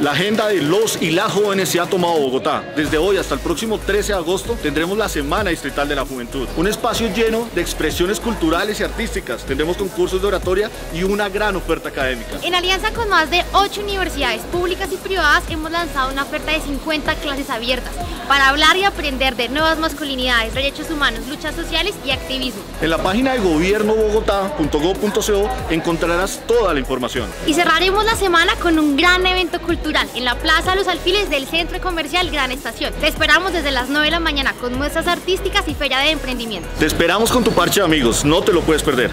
La agenda de los y las jóvenes se ha tomado Bogotá. Desde hoy hasta el próximo 13 de agosto tendremos la Semana Distrital de la Juventud. Un espacio lleno de expresiones culturales y artísticas. Tendremos concursos de oratoria y una gran oferta académica. En alianza con más de 8 universidades públicas y privadas hemos lanzado una oferta de 50 clases abiertas para hablar y aprender de nuevas masculinidades, derechos humanos, luchas sociales y activismo. En la página de gobiernobogotá.gov.co encontrarás toda la información. Y cerraremos la semana con un gran evento cultural en la Plaza Los Alfiles del Centro Comercial Gran Estación. Te esperamos desde las 9 de la mañana con muestras artísticas y feria de emprendimiento. Te esperamos con tu parche de amigos, no te lo puedes perder.